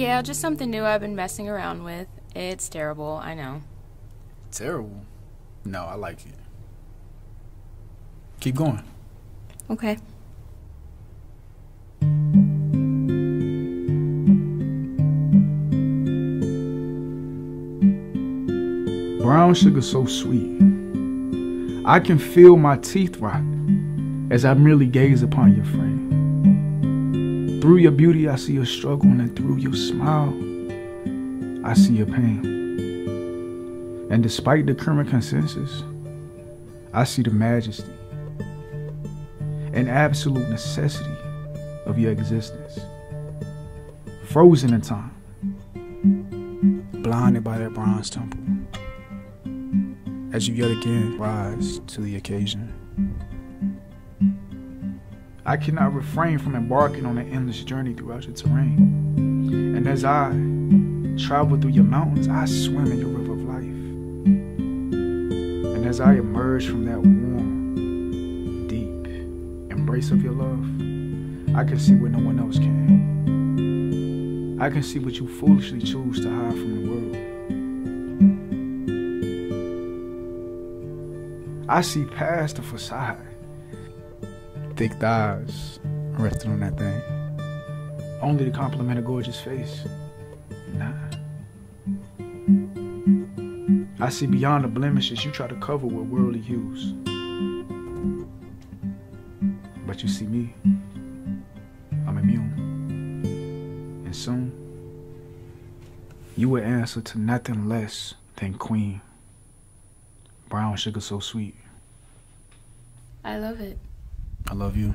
Yeah, just something new I've been messing around with. It's terrible, I know. Terrible? No, I like it. Keep going. Okay. Brown sugar so sweet. I can feel my teeth rot as I merely gaze upon your frame. Through your beauty, I see your struggle, and through your smile, I see your pain. And despite the current consensus, I see the majesty and absolute necessity of your existence. Frozen in time, blinded by that bronze temple as you yet again rise to the occasion. I cannot refrain from embarking on an endless journey throughout your terrain. And as I travel through your mountains, I swim in your river of life. And as I emerge from that warm, deep embrace of your love, I can see what no one else can. I can see what you foolishly choose to hide from the world. I see past the facade. Thick thighs resting on that thing. Only to compliment a gorgeous face. Nah. I see beyond the blemishes you try to cover with worldly hues. But you see me. I'm immune. And soon, you will answer to nothing less than queen. Brown sugar so sweet. I love it. I love you.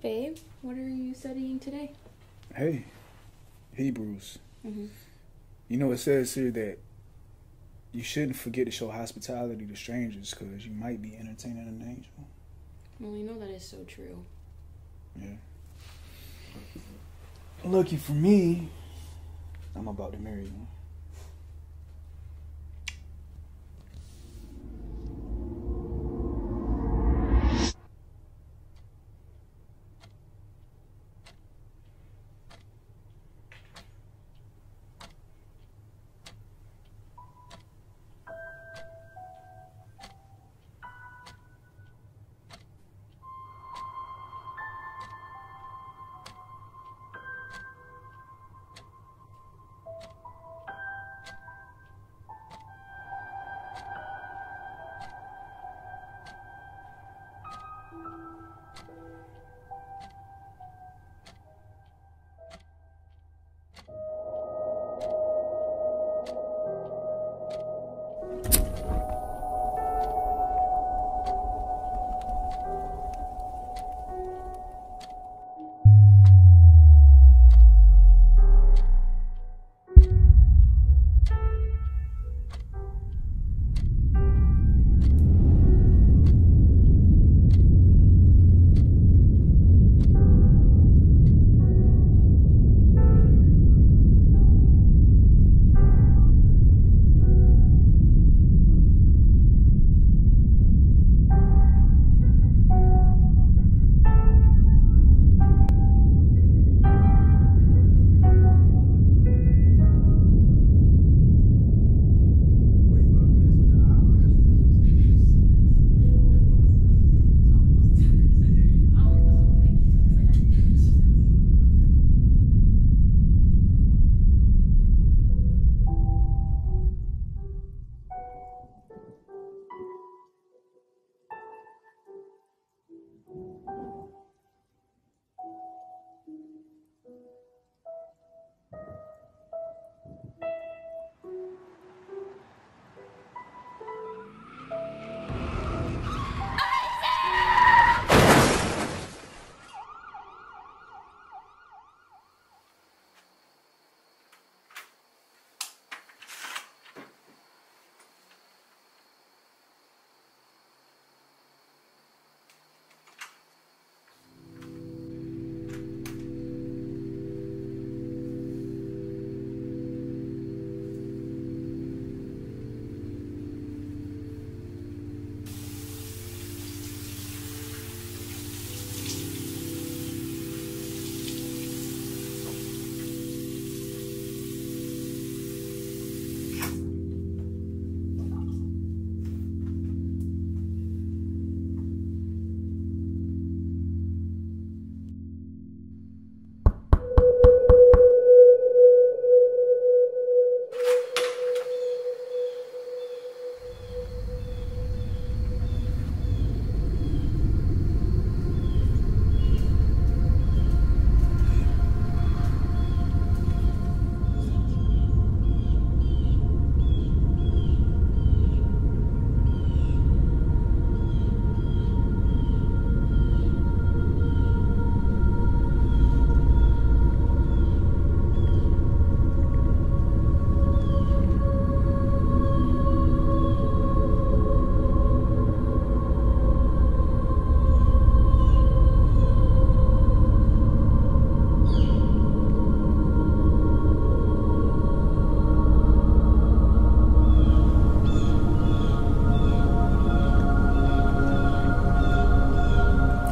Babe. What are you studying today? Hey, Hebrews. Mhm. You know, it says here that you shouldn't forget to show hospitality to strangers because you might be entertaining an angel. Well, you know that is so true. Yeah. Lucky for me, I'm about to marry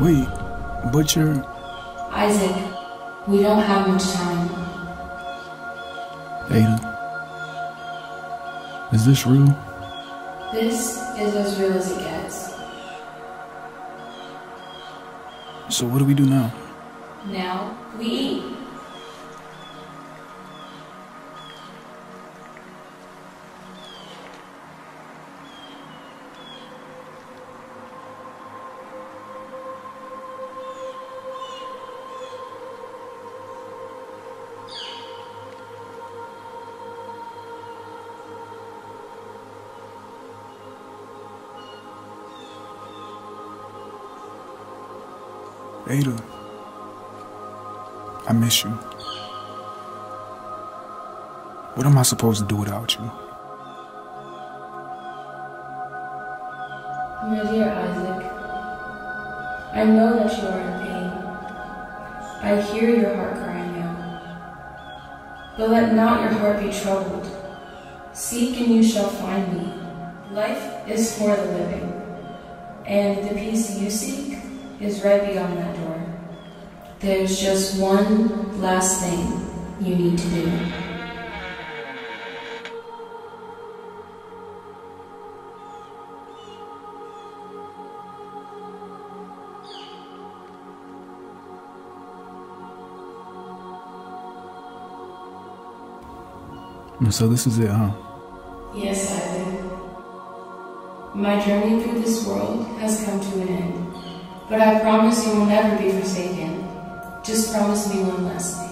you. butcher. Isaac, we don't have much time. Ada, is this real? This is as real as it gets. So what do we do now? Now, we eat. Ada, I miss you. What am I supposed to do without you? My dear Isaac, I know that you are in pain. I hear your heart crying out. But let not your heart be troubled. Seek and you shall find me. Life is for the living, and the peace you seek is right beyond that door. There's just one last thing you need to do. So this is it, huh? Yes, Isaac. My journey through this world has come to an end. But I promise you will never be forsaken. Just promise me one last thing.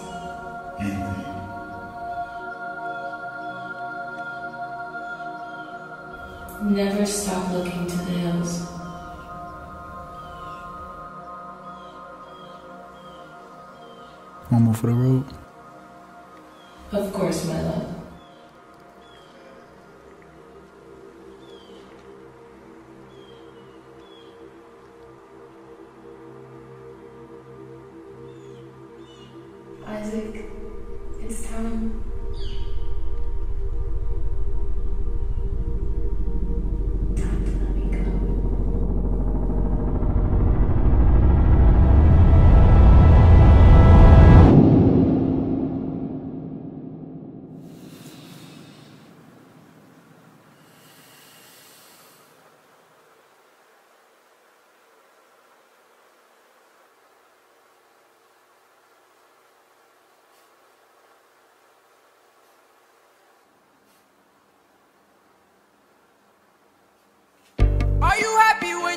Never stop looking to the hills. One more for the road. Of course, my love. Isaac, it's time.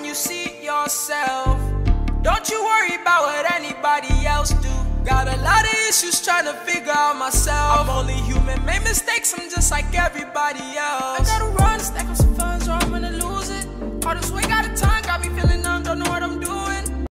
You see yourself? Don't you worry about what anybody else do. Got a lot of issues trying to figure out myself. I'm only human, make mistakes, I'm just like everybody else. I gotta run, stack up some funds or I'm gonna lose it. This way.